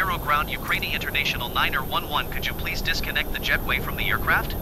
Viru ground Ukrainian International 9er 11, could you please disconnect the jetway from the aircraft?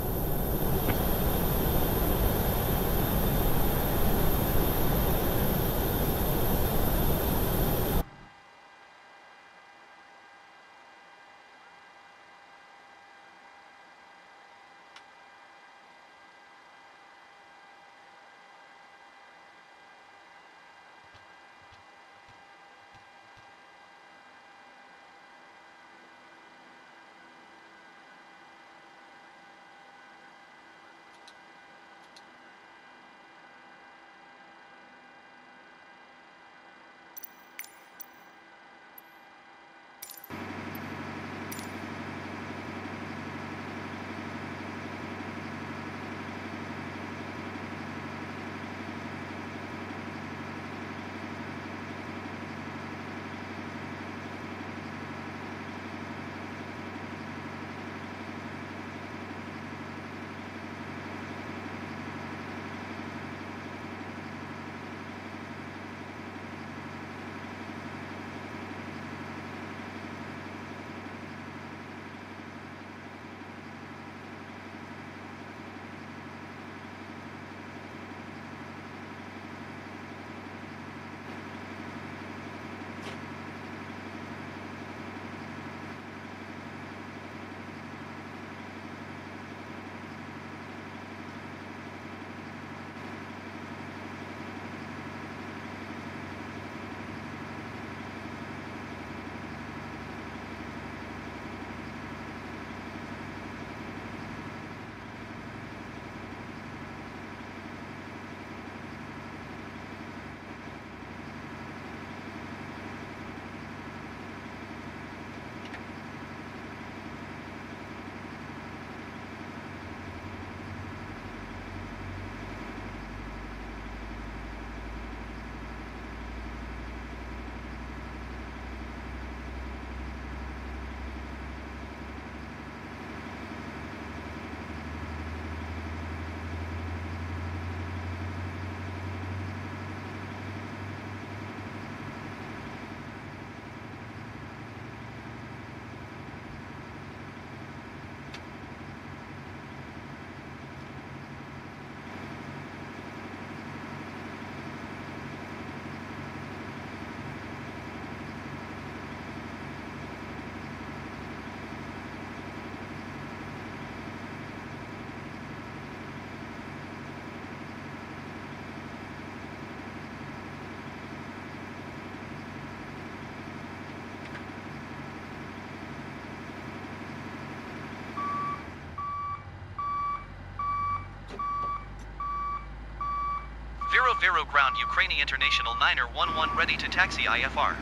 Viru Viru ground Ukrainian International 9er 11 ready to taxi IFR.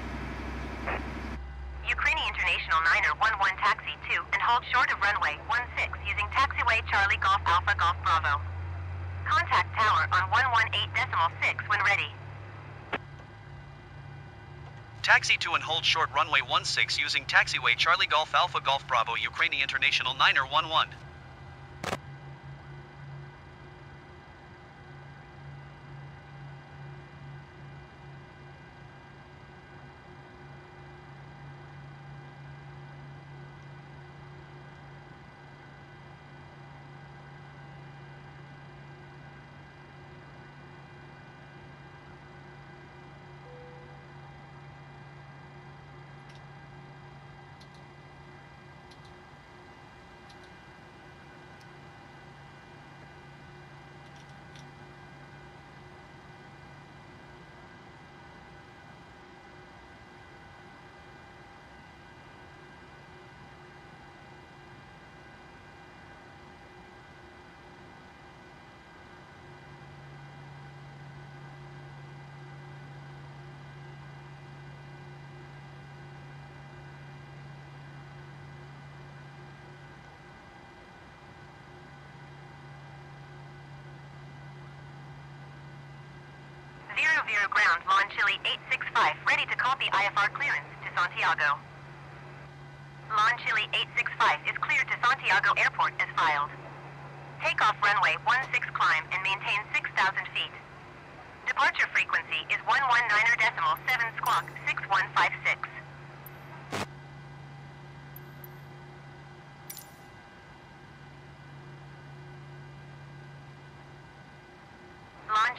Ukrainian International 9er 11 taxi 2 and hold short of runway 16 using taxiway Charlie Golf Alpha Golf Bravo. Contact tower on 118.6 when ready. Taxi 2 and hold short runway 16 using taxiway Charlie Golf Alpha Golf Bravo Ukrainian International 9er 11. Zero ground LAN Chile 865 ready to copy IFR clearance to Santiago. LAN Chile 865 is cleared to Santiago Airport as filed. Takeoff runway 16 climb and maintain 6,000 feet. Departure frequency is 119.7 squawk 6156.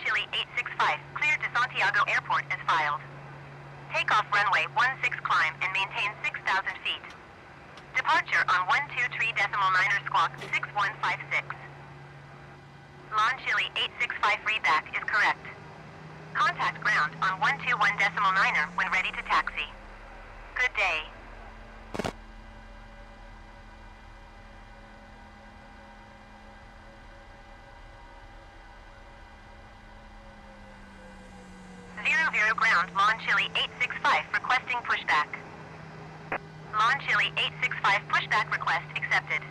Chile 865, cleared to Santiago Airport as filed. Takeoff runway 16 climb and maintain 6,000 feet. Departure on 123 decimal niner 6156. LAN Chile 865 readback is correct. Contact ground on 121 decimal niner when ready to taxi. Good day. Viru Viru Ground, LAN Chile 865, requesting pushback. LAN Chile 865, pushback request accepted.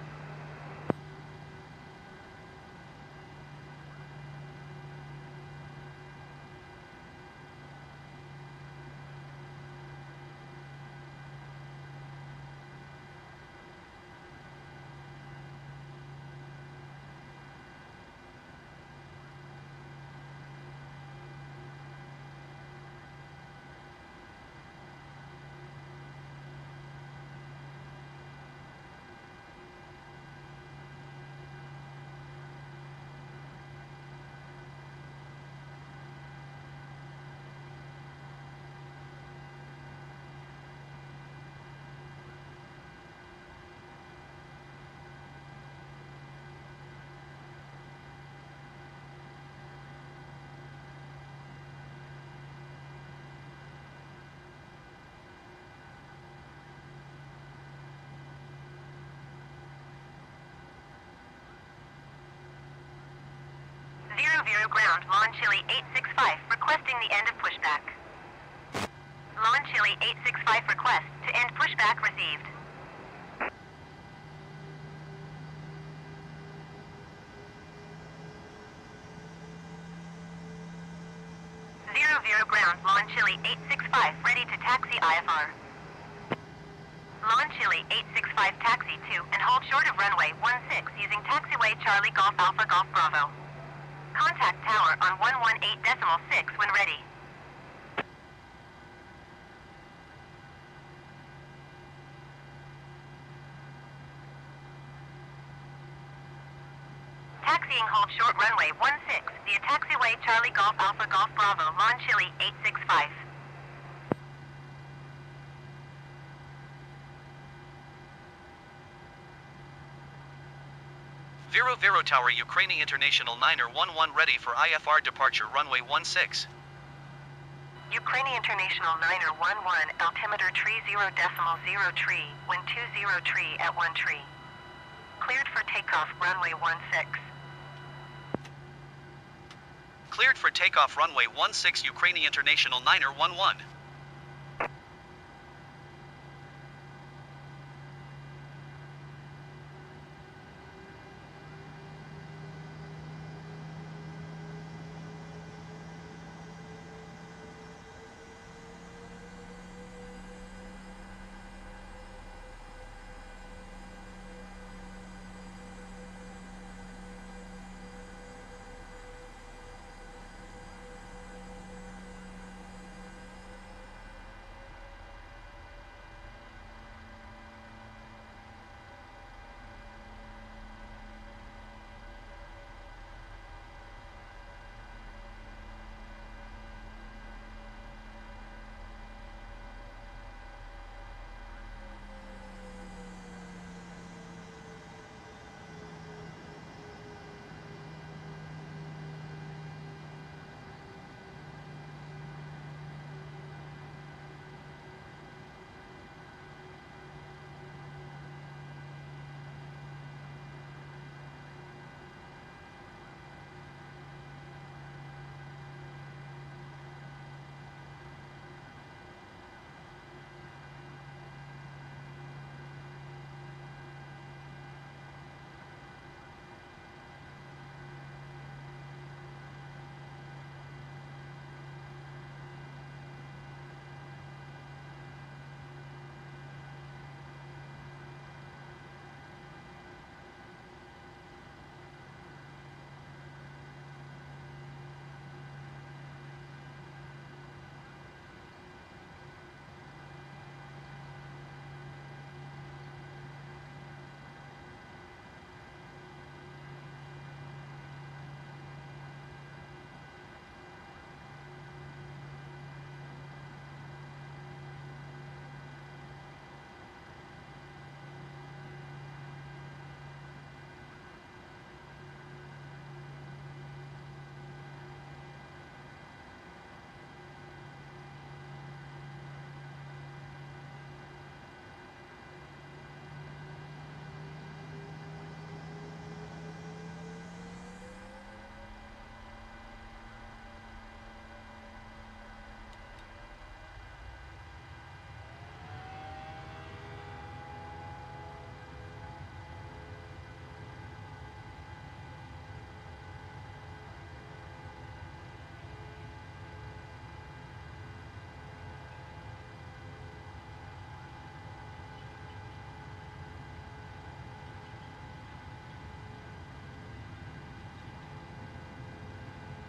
Zero Zero Ground, LAN Chile 865, requesting the end of pushback. LAN Chile 865 request to end pushback received. Viru Viru Ground, LAN Chile 865, ready to taxi IFR. LAN Chile 865 taxi 2 and hold short of runway 16 using taxiway Charlie Golf Alpha Golf Bravo. Contact tower on 118 decimal 6 when ready. Taxiing hold short runway 16 via taxiway Charlie Golf Alpha Golf Bravo, LAN Chile 865. Viru Viru Tower Ukrainian International 911 ready for IFR departure runway 16. Ukrainian International 9R11, altimeter tree 0 decimal 0 tree, wind 20 tree at 1 tree. Cleared for takeoff runway 16. Cleared for takeoff runway 16 Ukrainian International 9R11.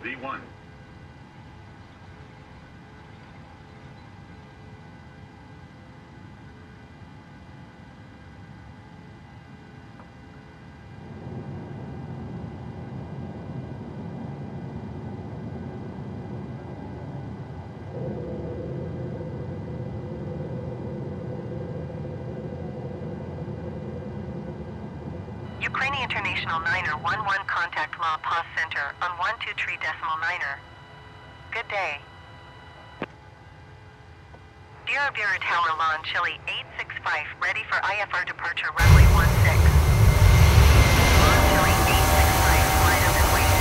Z1. International Niner 11 contact La Paz Center on 123 decimal niner. Good day. Viru Viru Tower LAN Chile 865 ready for IFR departure runway 16. LAN Chile 865 line up and wait.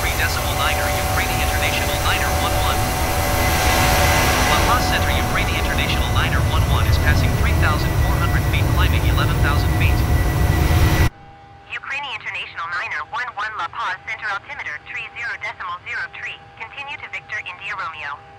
123 decimal niner, Ukrainian International Niner 11. La Paz Center, Ukrainian International Niner 11 is passing 3,400 feet, climbing 11,000 feet. Ukrainian International Niner 11 La Paz Center altimeter 30 decimal 03. Continue to Victor India Romeo.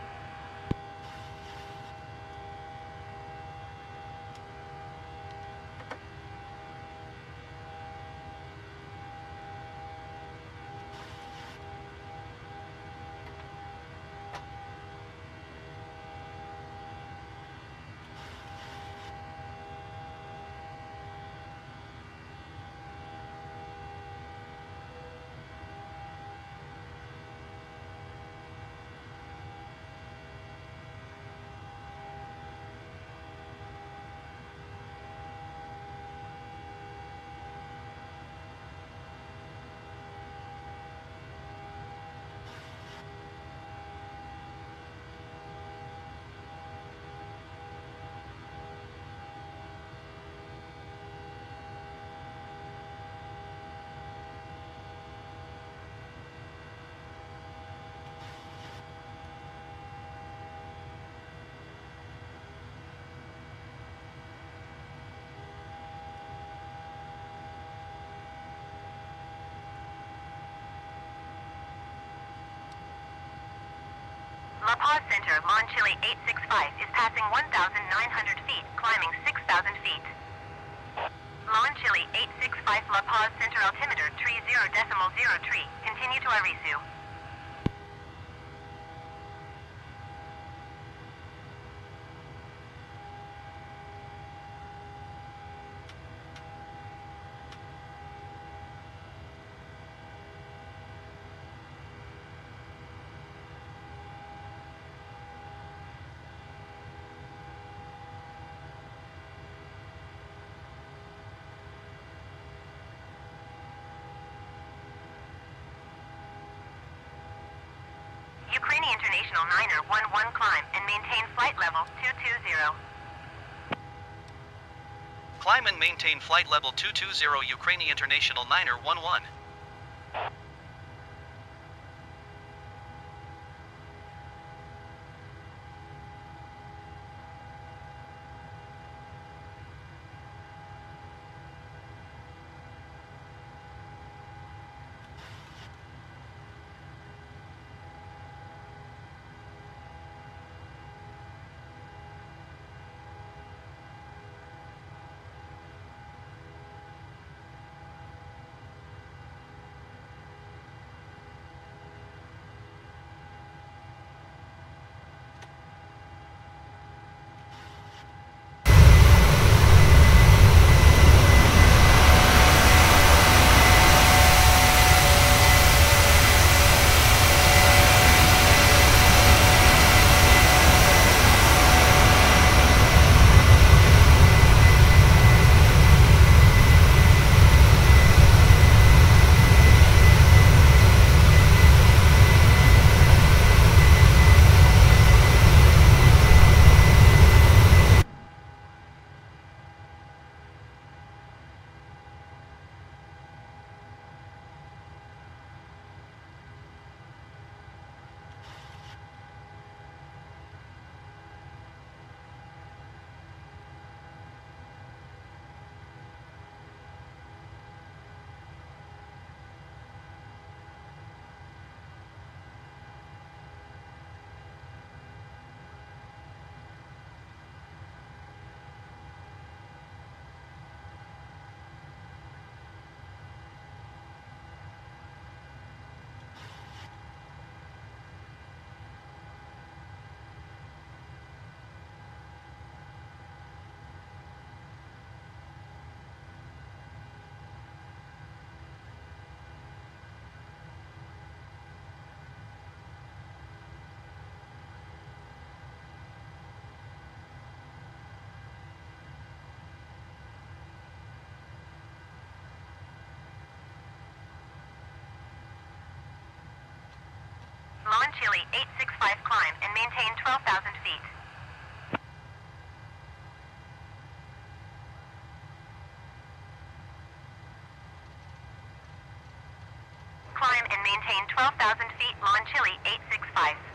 La Paz Center, LAN Chile 865 is passing 1,900 feet, climbing 6,000 feet. LAN Chile 865 La Paz Center altimeter 30 decimal 03. Continue to Arisu. one climb and maintain flight level 220. Climb and maintain flight level 220 Ukrainian International 911. 865 climb and maintain 12,000 feet. Climb and maintain 12,000 feet LAN Chile 865.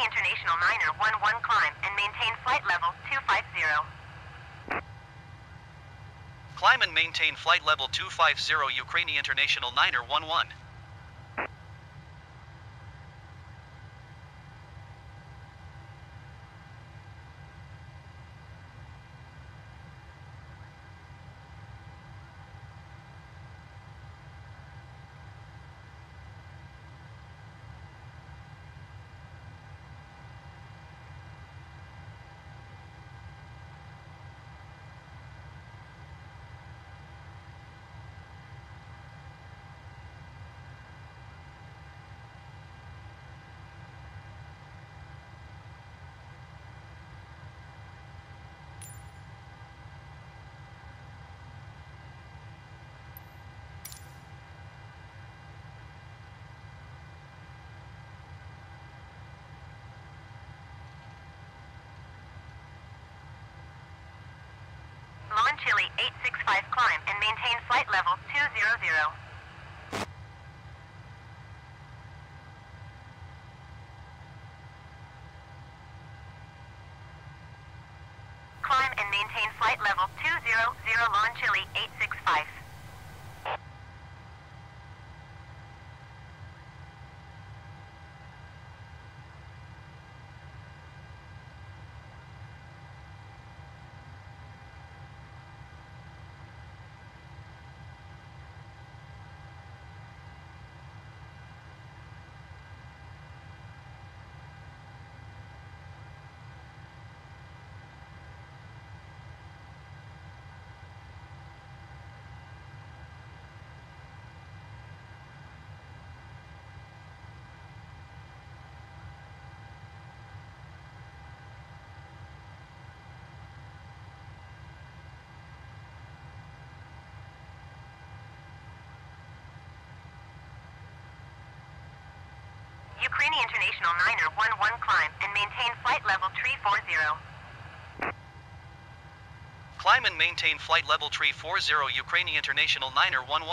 International Niner 11 climb and maintain flight level 250. Climb and maintain flight level 250 Ukrainian International Niner 11. LAN Chile 865 climb and maintain flight level 200. Climb and maintain flight level 200 LAN Chile 865. Ukrainian International Niner 11 climb and maintain flight level 340. Climb and maintain flight level 340 Ukrainian International Niner 11.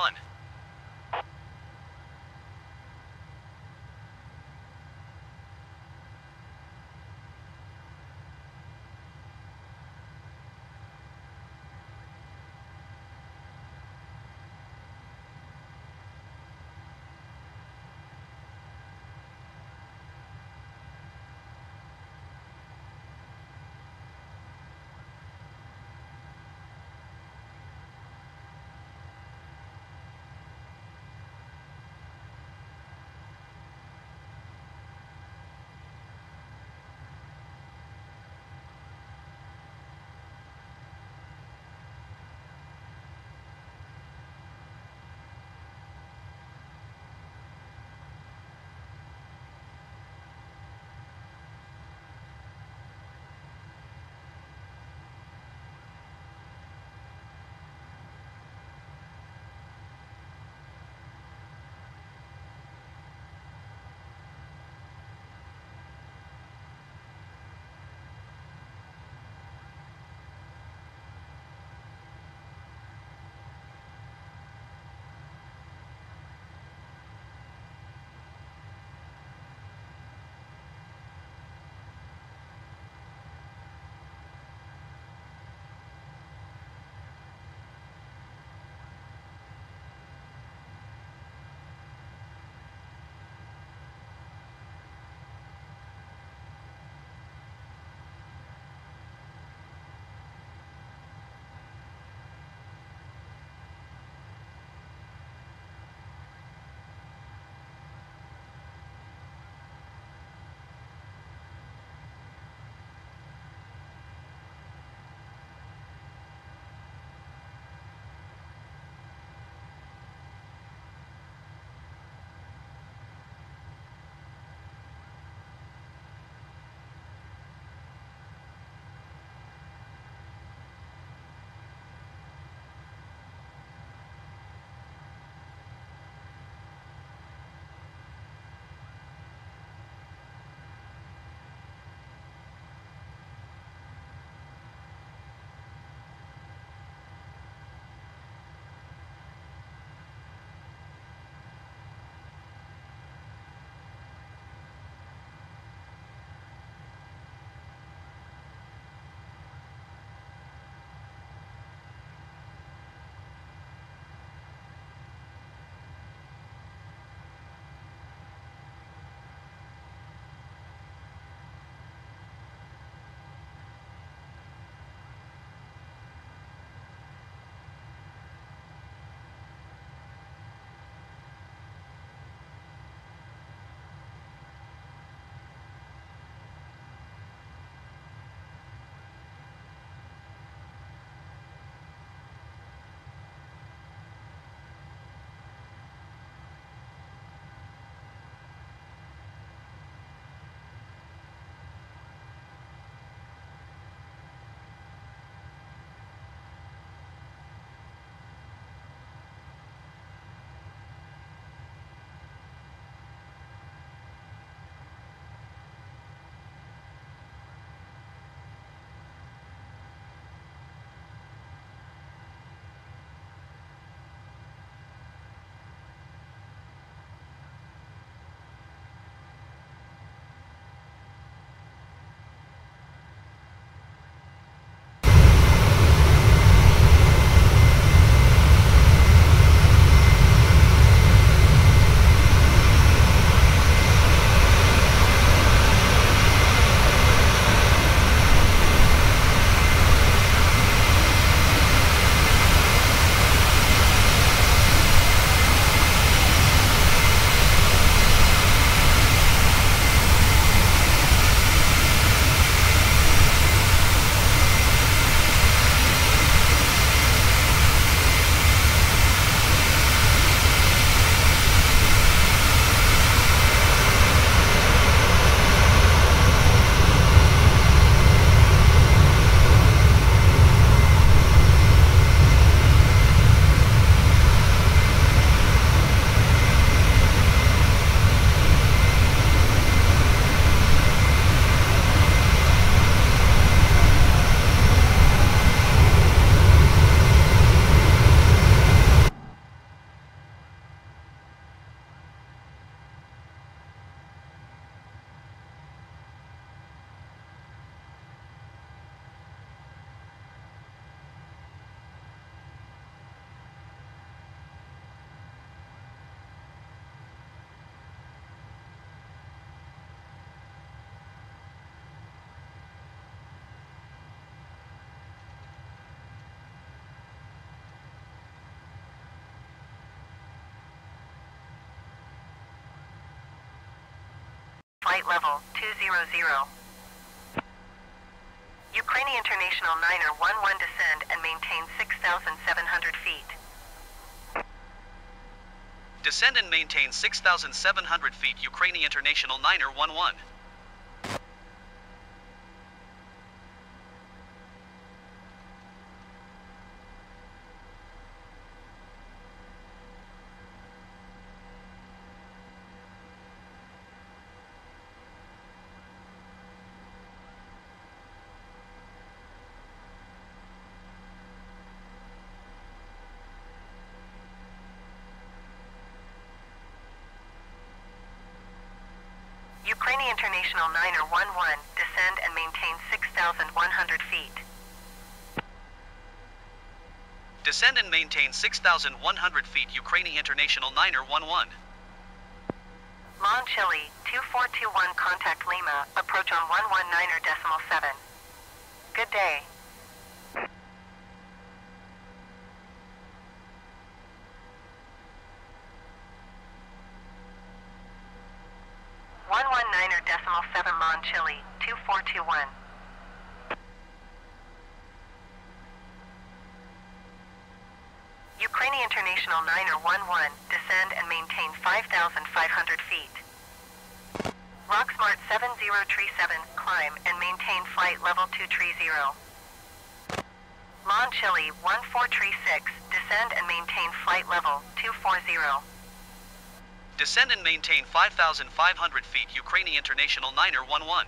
Level 200. Ukrainian International Niner 11 descend and maintain 6,700 feet. Descend and maintain 6,700 feet Ukrainian International Niner 11. International Niner 11 descend and maintain 6,100 feet. Descend and maintain 6,100 feet Ukrainian International Niner 11. LAN Chile 2421 contact Lima, approach on 119er decimal 7. Good day. One one niner decimal seven Chile two four two one. Ukrainian International Niner one one descend and maintain five thousand five hundred feet. Rocksmart 7037, climb and maintain flight level two tree zero. LAN Chile one four tree six descend and maintain flight level two four zero. Descend and maintain 5,500 feet Ukrainian International Niner 11.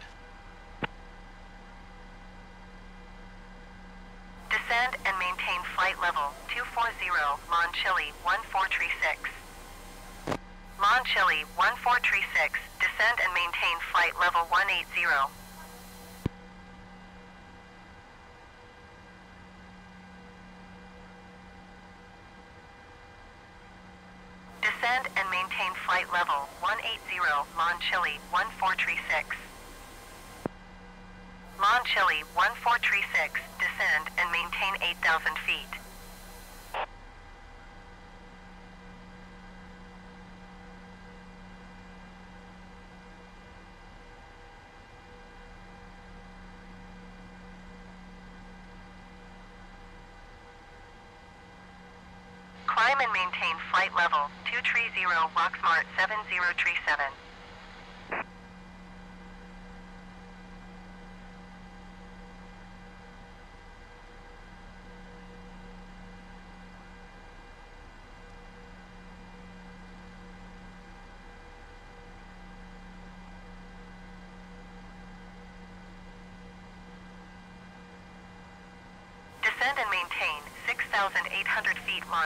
Descend and maintain flight level 240 LAN Chile 1436. LAN Chile 1436, descend and maintain flight level 180. Descend and maintain flight level 180 LAN Chile 1436. LAN Chile 1436, descend and maintain 8,000 feet. Climb and maintain flight level 230 Rocksmart 7037. Descend and maintain 6,800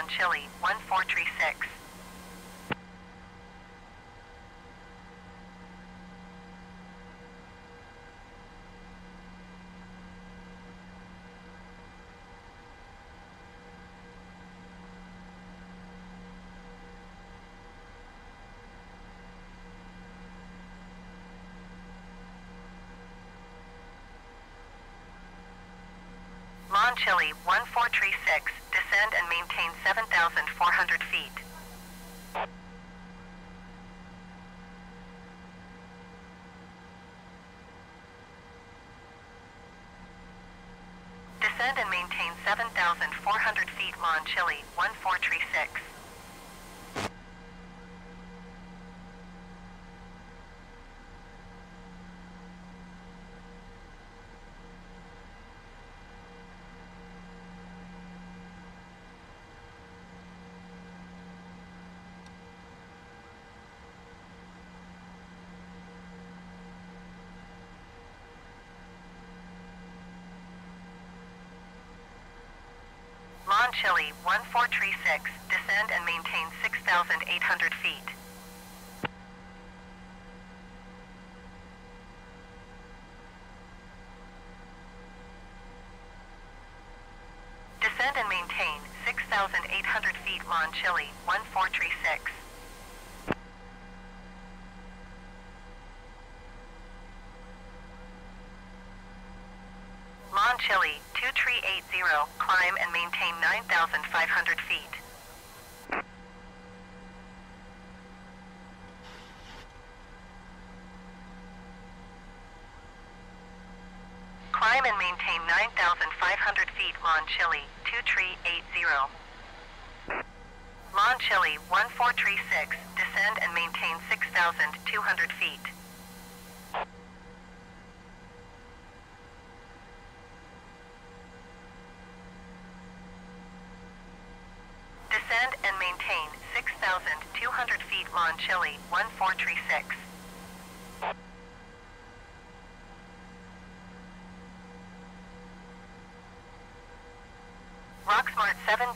LAN Chile 1436. LAN Chile 1436, descend and maintain 7,400 feet. Descend and maintain 7,400 feet LAN Chile 1436. LAN Chile 1436, descend and maintain 6,800 feet. Descend and maintain 6,800 feet LAN Chile 1436. LAN Chile 2380, climb and maintain 9,500 feet. Climb and maintain 9,500 feet LAN Chile, 2380. LAN Chile, 1436, descend and maintain 6,200 feet. Descend and maintain 6,200 feet LAN Chile, 1436.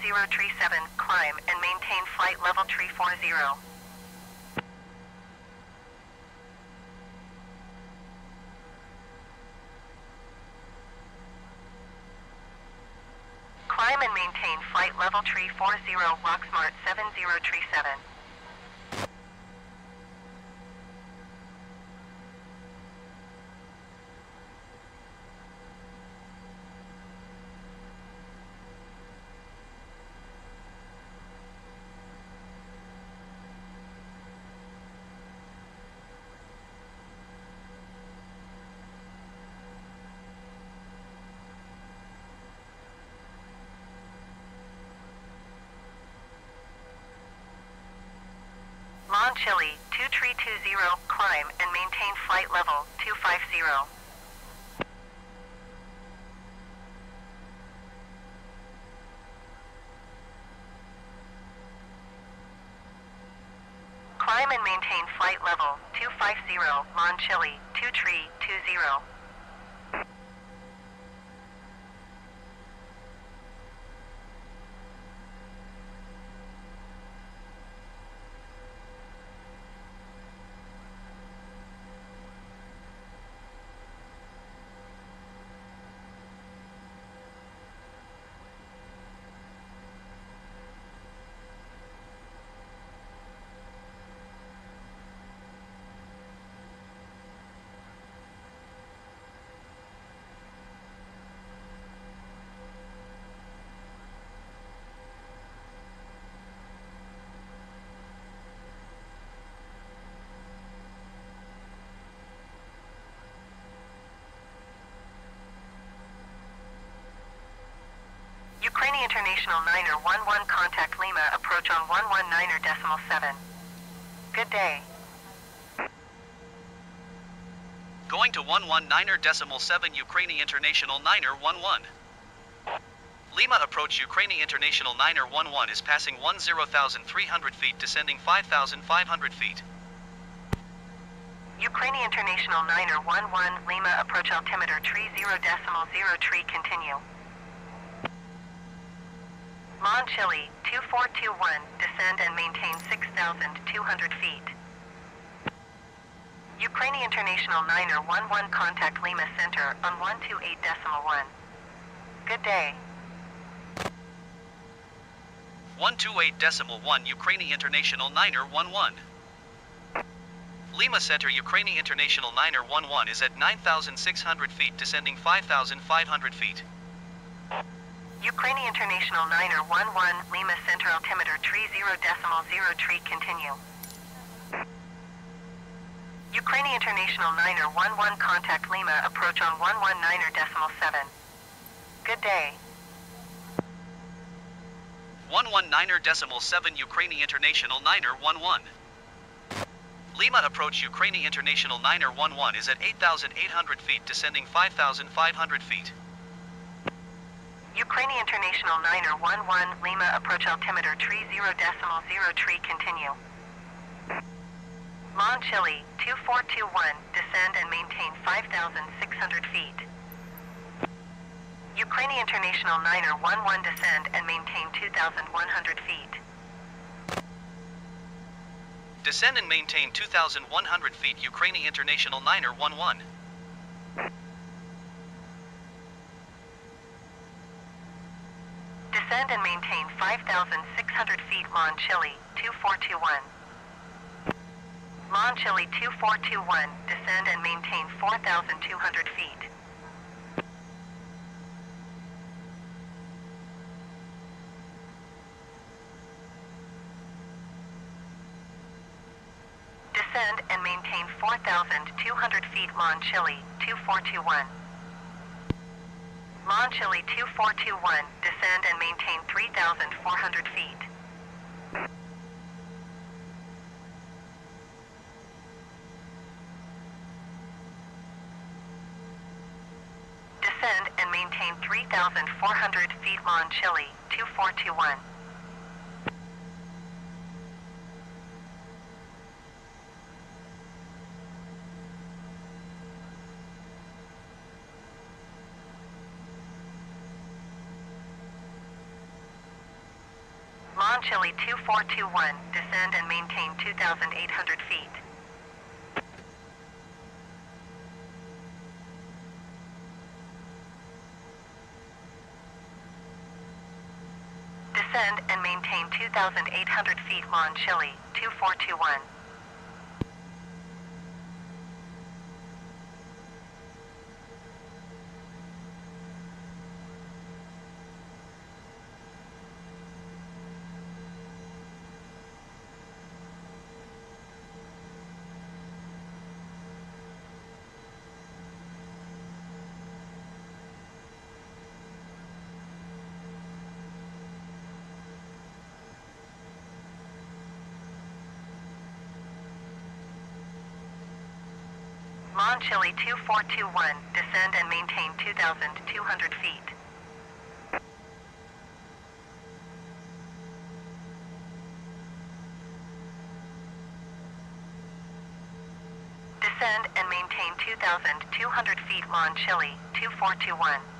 Rocksmart 7037, climb and maintain flight level 340. Climb and maintain flight level tree 40, Rocksmart 7037. LAN Chile 2320, climb and maintain flight level 250. Climb and maintain flight level 250, LAN Chile 2320. Ukrainian International Niner 11 contact Lima approach on 119er decimal 7. Good day. Going to 119er decimal 7 Ukrainian International Niner 11. Lima approach Ukrainian International Niner 11 is passing 10,300 feet descending 5,500 feet. Ukrainian International Niner 11 Lima approach altimeter tree 0 decimal 0 tree continue. LAN Chile 2421 descend and maintain 6,200 feet. Ukrainian International Niner 11 contact Lima Center on 128 decimal 1. Good day. 128 decimal 1 Ukrainian International Niner 11. Lima Center Ukrainian International Niner 11 is at 9,600 feet descending 5,500 feet. Ukrainian International Niner 11 Lima Center altimeter tree 0 decimal 0 tree continue. Ukrainian International Niner 11 contact Lima approach on 119er decimal 7. Good day. 119er decimal 7 Ukrainian International Niner 11. Lima approach Ukrainian International Niner 11 is at 8,800 feet descending 5,500 feet. Ukrainian International Niner 11 Lima approach altimeter tree 0 decimal 0 tree continue. LAN Chile 2421 descend and maintain 5,600 feet. Ukrainian International Niner 11 descend and maintain 2,100 feet. Descend and maintain 2,100 feet Ukrainian International Niner 11. Descend and maintain 5,600 feet LAN Chile 2421. LAN Chile 2421 descend and maintain 4,200 feet. Descend and maintain 4,200 feet LAN Chile 2421. LAN Chile 2421, descend and maintain 3,400 feet. Descend and maintain 3,400 feet LAN Chile 2421. 421, descend and maintain 2,800 feet. Descend and maintain 2,800 feet LAN Chile, 2421. LAN Chile 2421, descend and maintain 2,200 feet. Descend and maintain 2,200 feet LAN Chile 2421.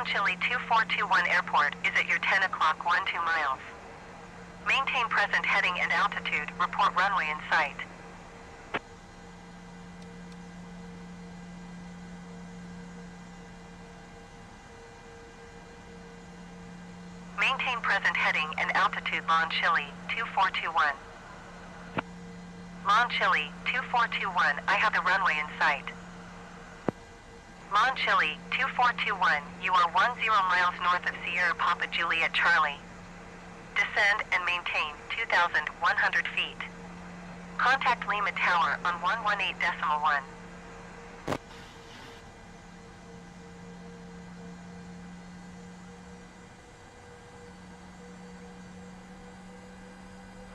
LAN Chile 2421 Airport is at your 10 o'clock 12 miles. Maintain present heading and altitude. Report runway in sight. Maintain present heading and altitude LAN Chile 2421. LAN Chile 2421, I have the runway in sight. LAN Chile 2421, you are 10 miles north of Sierra Papa Juliet Charlie. Descend and maintain 2,100 feet. Contact Lima Tower on 118.1.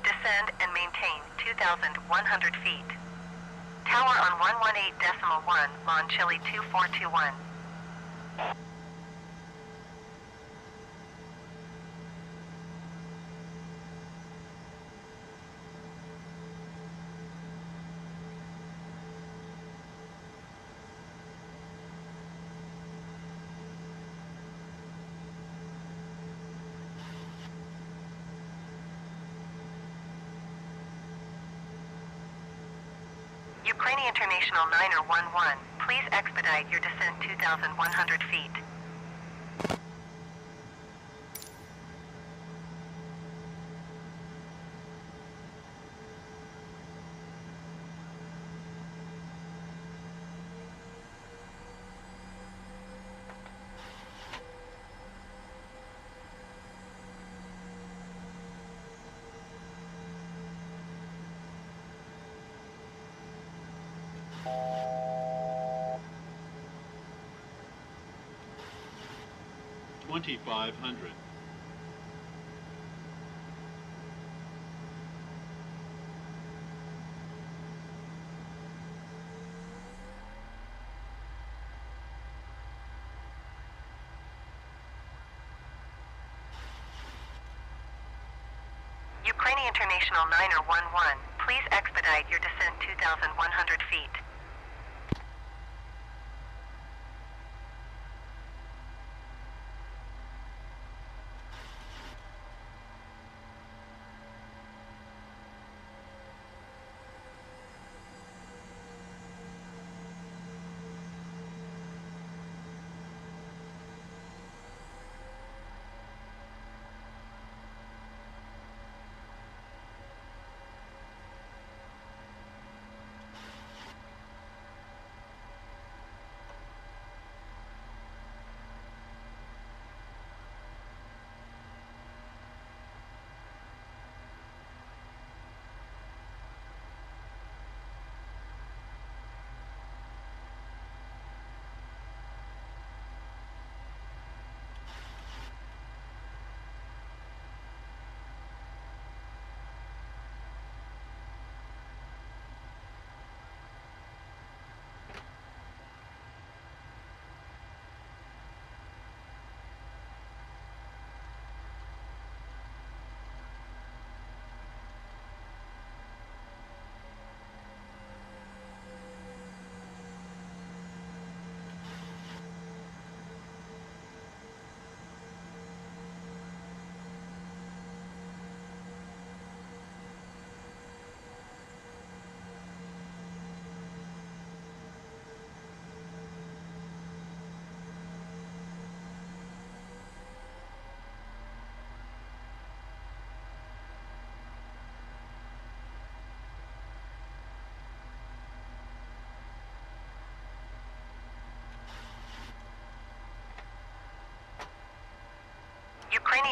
Descend and maintain 2,100 feet. Tower on 118.1, LAN Chile 2421. Ukrainian International 911, please expedite your descent 2,100 feet. 2500. Ukrainian International Niner 11, please expedite your descent 2,100 feet.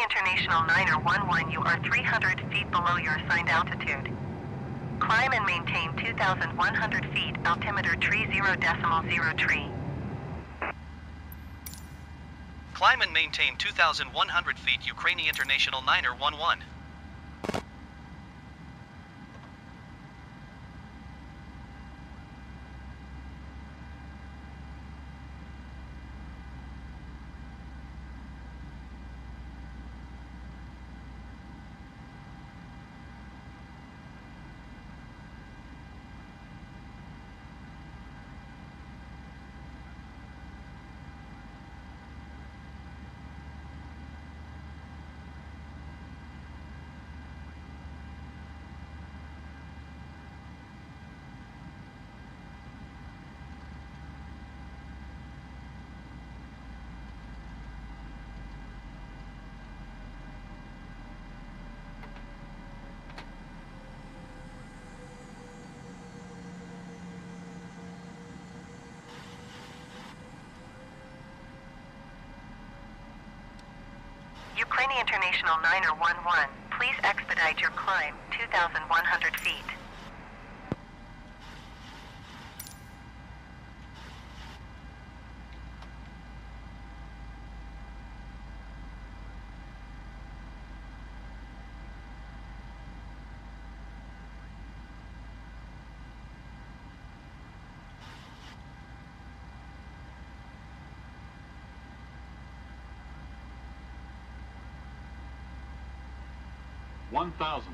International Niner 11, you are 300 feet below your assigned altitude. Climb and maintain 2,100 feet, altimeter tree 0 decimal 0 tree. Climb and maintain 2,100 feet Ukrainian International Niner 11. Ukrainian International Niner 11, please expedite your climb 2,100 feet. One thousand.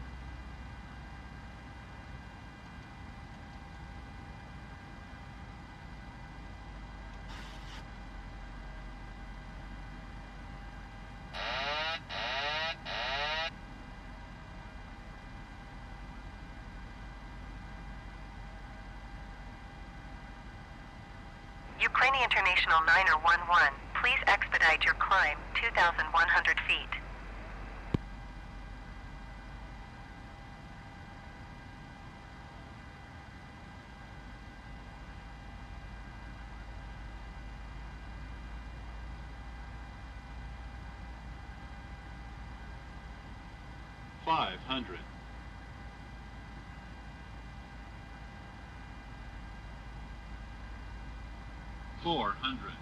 Ukrainian International Niner 11, please expedite your climb 2,100 feet. hundred.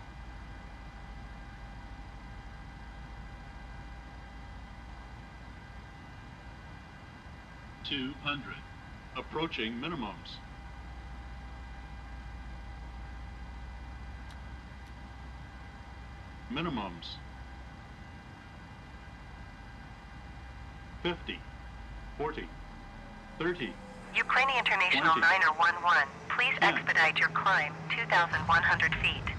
Two hundred. Approaching minimums. Minimums. 50, 40, 30. Ukrainian International 20. 911, please yeah. expedite your climb 2,100 feet.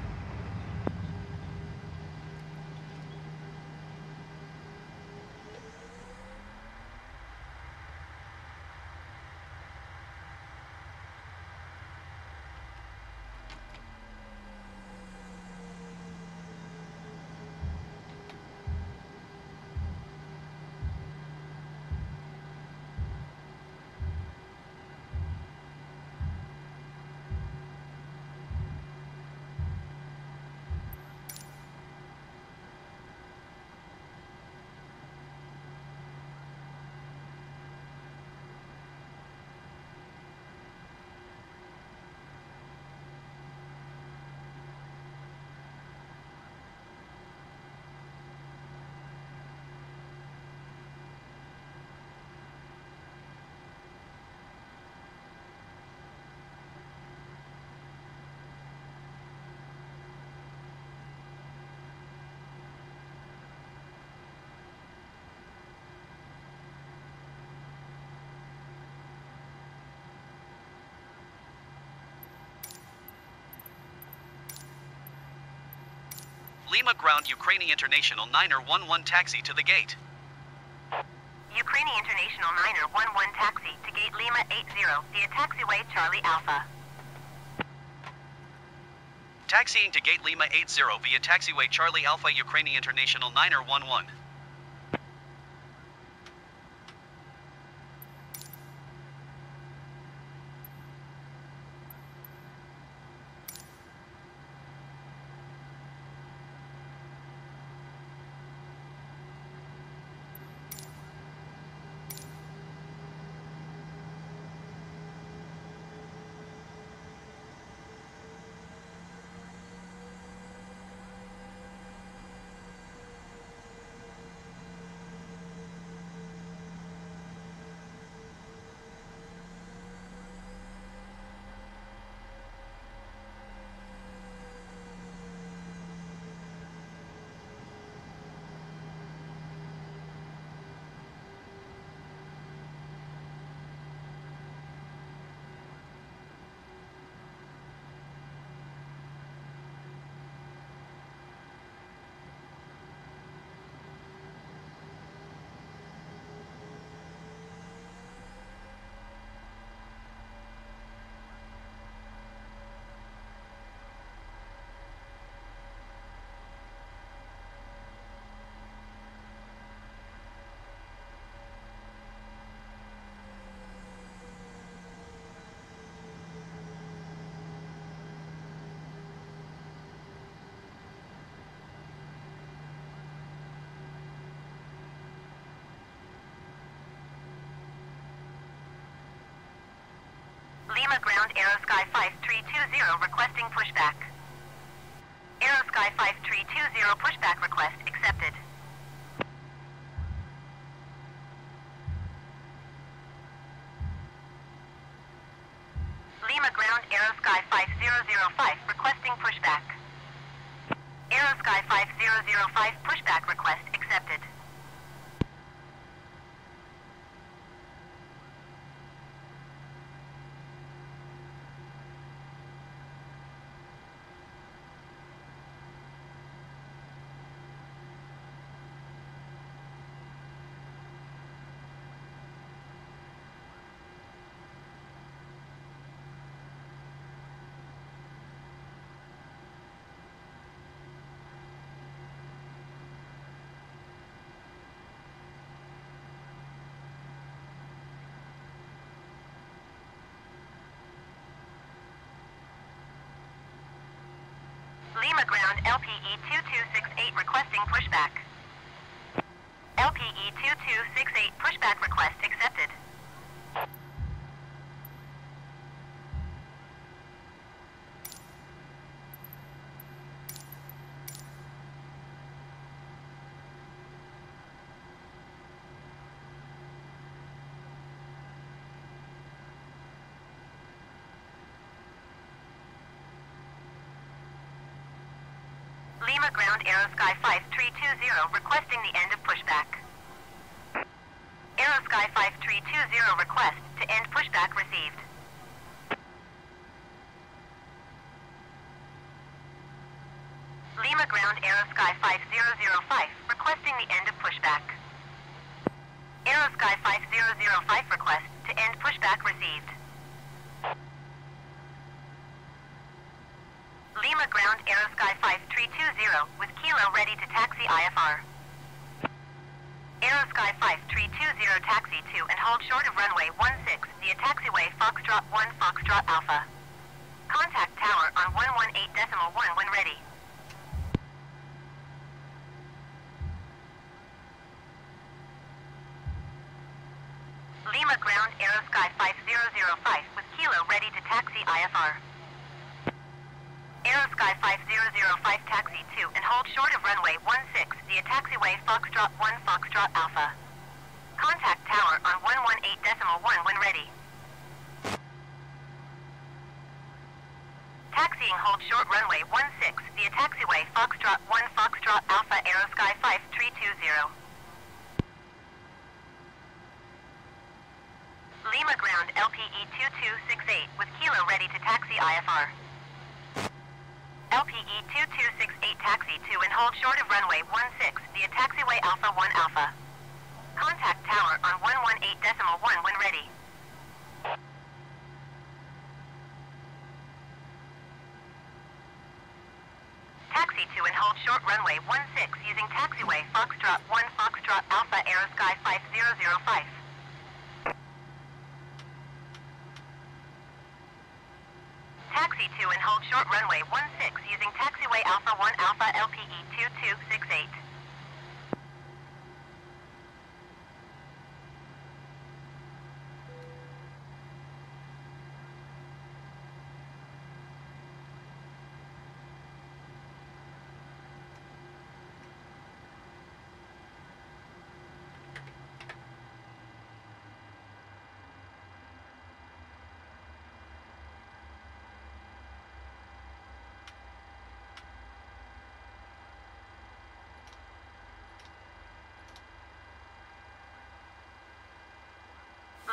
Lima Ground Ukrainian International Niner 11 taxi to the gate. Ukrainian International Niner 11 taxi to gate Lima 80 via taxiway Charlie Alpha. Taxiing to gate Lima 80 via taxiway Charlie Alpha Ukrainian International Niner 11. Lima Ground Aerosky 5320 requesting pushback. Aerosky 5320 pushback request accepted. Lima Ground Aerosky 5005 requesting pushback. Aerosky 5005 pushback request accepted. Lima Ground LPE 2268 requesting pushback. LPE 2268 pushback request accepted. Lima Ground Aerosky 5320 requesting the end of pushback. Aerosky 5320 request to end pushback received. Lima Ground Aerosky 5005 requesting the end of pushback. Aerosky 5005 request to end pushback received. Lima Ground Aerosky 5320 with Kilo ready to taxi IFR. Aerosky 5320 taxi to and hold short of runway 16 via taxiway Foxtrot 1 Foxtrot Alpha. Contact tower on 118.1 when ready. Lima Ground Aerosky 5005 with Kilo ready to taxi IFR. Aerosky 5005 taxi 2 and hold short of runway 16 via taxiway Foxtrot 1 Foxtrot Alpha. Contact tower on 118.1 when ready. Taxiing hold short runway 16 via taxiway Foxtrot 1 Foxtrot Alpha Aerosky 5320. Lima Ground LPE 2268 with Kilo ready to taxi IFR. LPE 2268 taxi to and hold short of runway 16 via taxiway Alpha 1 Alpha. Contact tower on 118.1 when ready. Taxi to and hold short runway 16 using taxiway Foxtrot 1 Foxtrot Alpha Aerosky 5005. Taxi to and hold short runway 16 using taxiway Alpha 1 Alpha LPE 2268.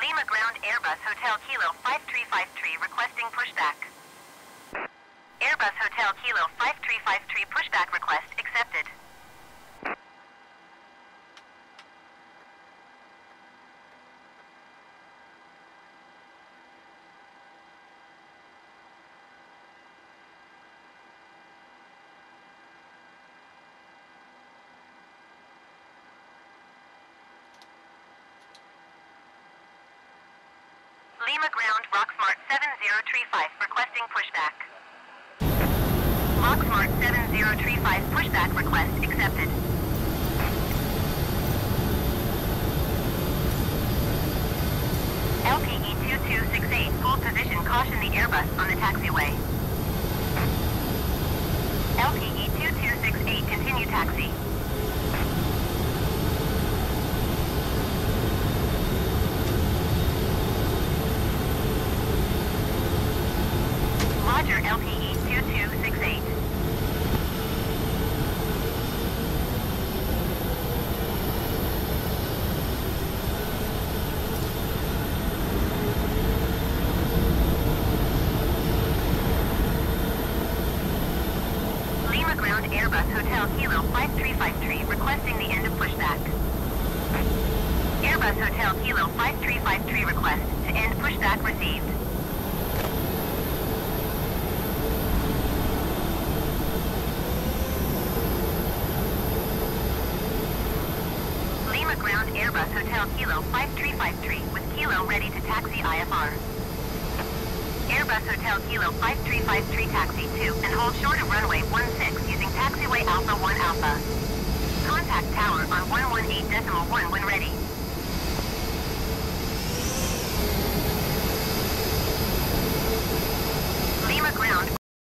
Lima Ground Airbus Hotel Kilo 5353 requesting pushback. Airbus Hotel Kilo 5353 pushback request accepted. Lima Ground Rocksmart 7035 requesting pushback. Rocksmart 7035 pushback request accepted. LPE 2268 full position caution the Airbus on the taxiway. LPE 2268 continue taxi.